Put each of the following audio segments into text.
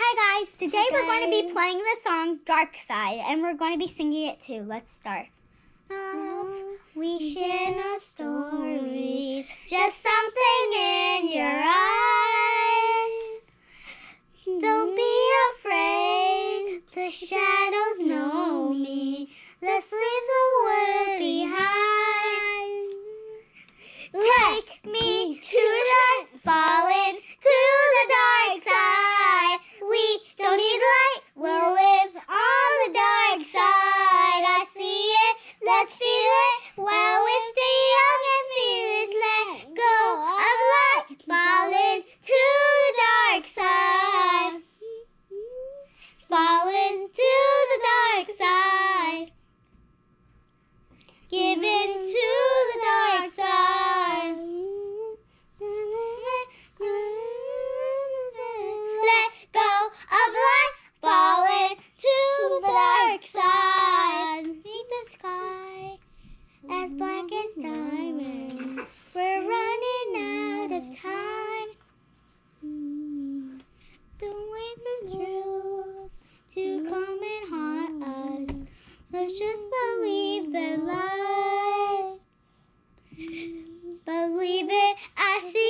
Hi guys, today Hi we're going to be playing the song Dark Side and we're going to be singing it too. Let's start. Love, we share no stories, just something in your eyes. Don't be afraid, the shadows know me. Let's leave the world behind. Take me to that falling. así.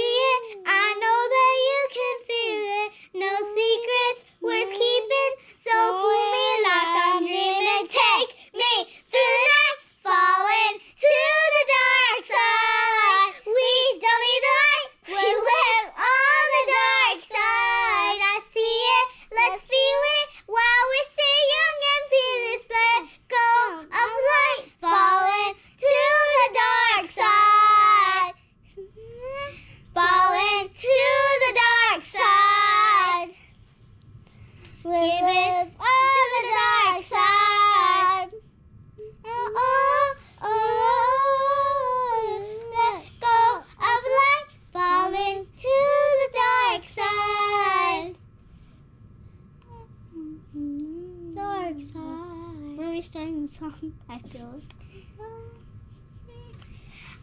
song. We're restarting the song, I feel.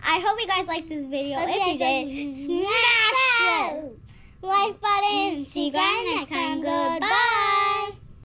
I hope you guys liked this video. Okay, if you did, smash, smash the like button. See you guys next time.